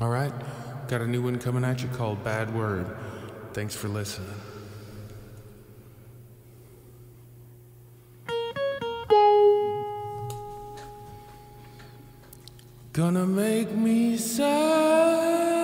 All right. Got a new one coming at you called Bad Word. Thanks for listening. Gonna make me sad.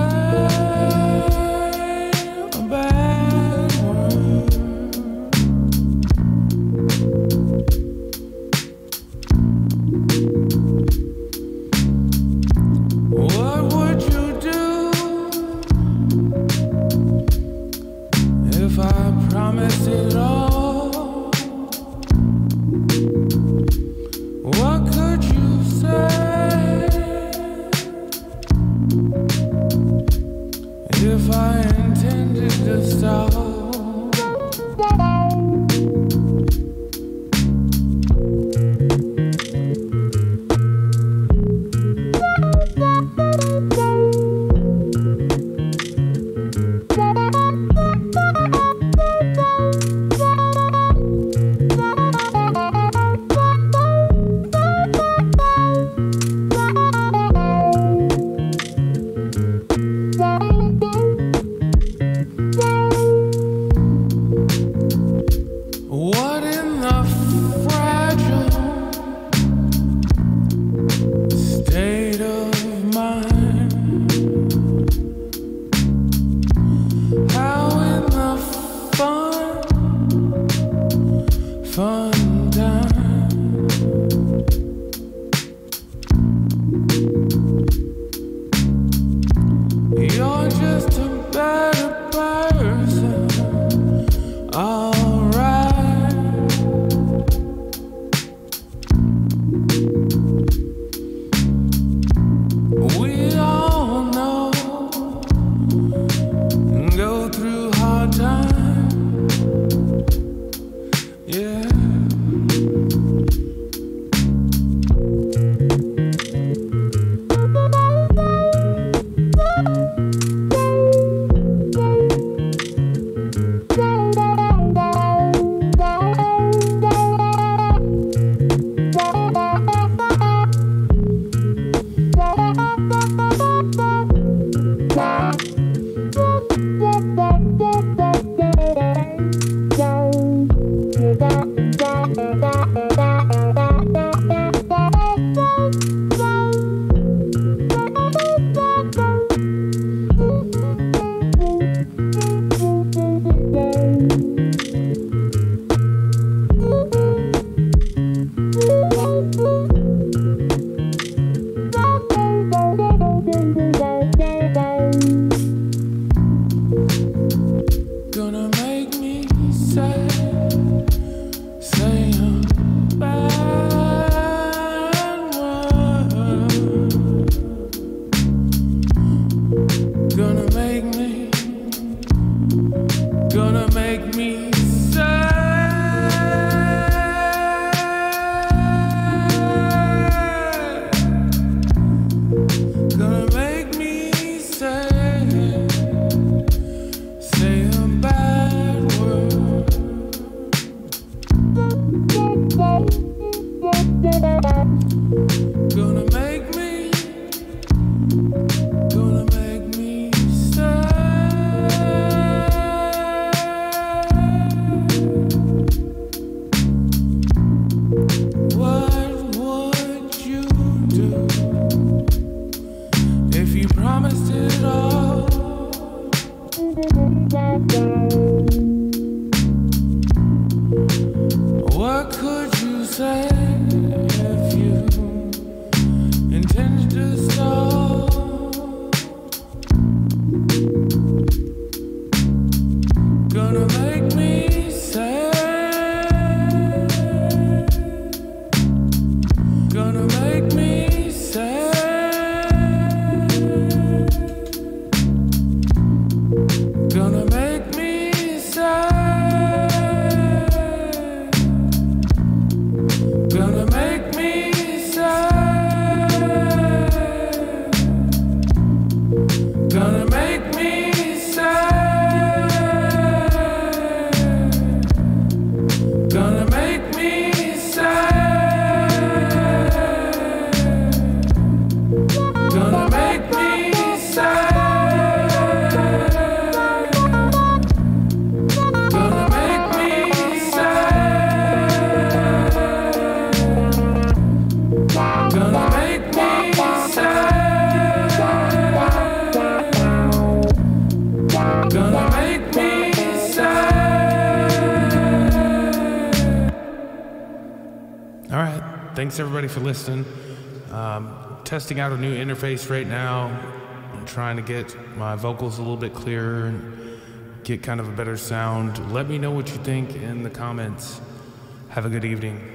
Bye. sun thanks everybody for listening. Um, testing out a new interface right now. I'm trying to get my vocals a little bit clearer and get kind of a better sound. Let me know what you think in the comments. Have a good evening.